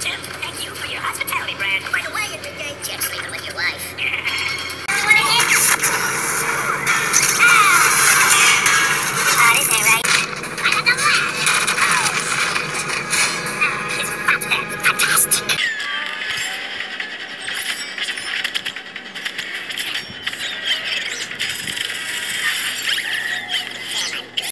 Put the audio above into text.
Attention!